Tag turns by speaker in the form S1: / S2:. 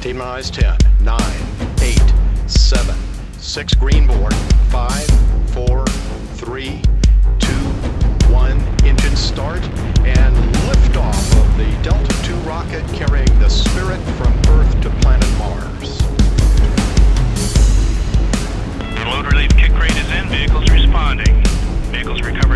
S1: T-minus 10, 9, 8, 7, 6 green board, 5, 4, 3, 2, 1, engine start, and liftoff of the Delta II rocket carrying the Spirit from Earth to planet Mars.
S2: Load relief kick rate is in, vehicles responding. Vehicles recovering.